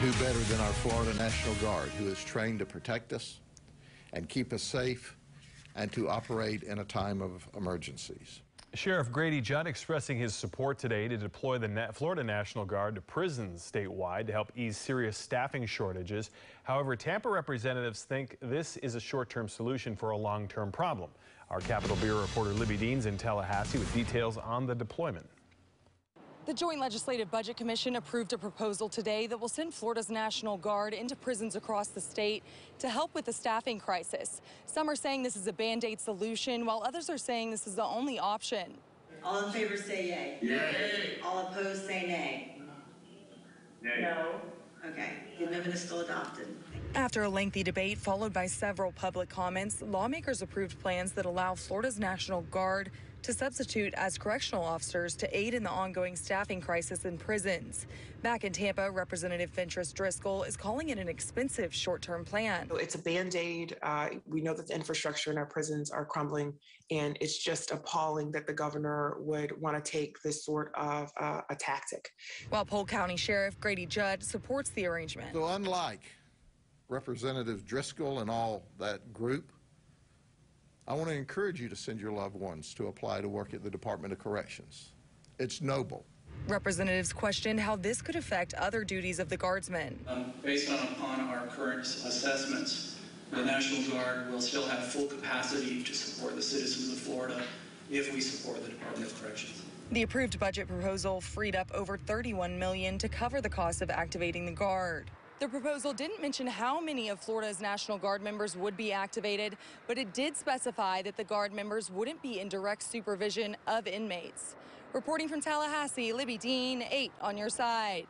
Who better than our Florida National Guard, who is trained to protect us and keep us safe and to operate in a time of emergencies? Sheriff Grady Judd expressing his support today to deploy the Florida National Guard to prisons statewide to help ease serious staffing shortages. However, Tampa representatives think this is a short-term solution for a long-term problem. Our Capitol Bureau reporter Libby Deans in Tallahassee with details on the deployment. The Joint Legislative Budget Commission approved a proposal today that will send Florida's National Guard into prisons across the state to help with the staffing crisis. Some are saying this is a band-aid solution, while others are saying this is the only option. All in favor say yay. Yay. All opposed say nay. Nay. No. Okay, the amendment is still adopted. After a lengthy debate followed by several public comments, lawmakers approved plans that allow Florida's National Guard to substitute as correctional officers to aid in the ongoing staffing crisis in prisons. Back in Tampa, Representative Fentrice Driskell is calling it an expensive short term plan. It's a band aid. Uh, we know that the infrastructure in our prisons are crumbling, and it's just appalling that the governor would want to take this sort of uh, a tactic. While Polk County Sheriff Grady Judd supports the arrangement. So, unlike Representative Driskell and all that group, I want to encourage you to send your loved ones to apply to work at the Department of Corrections. It's noble. Representatives questioned how this could affect other duties of the Guardsmen. Um, based on upon our current assessments, the National Guard will still have full capacity to support the citizens of Florida if we support the Department of Corrections. The approved budget proposal freed up over 31 million to cover the cost of activating the Guard. The proposal didn't mention how many of Florida's National Guard members would be activated, but it did specify that the Guard members wouldn't be in direct supervision of inmates. Reporting from Tallahassee, Libby Dean, 8 on your side.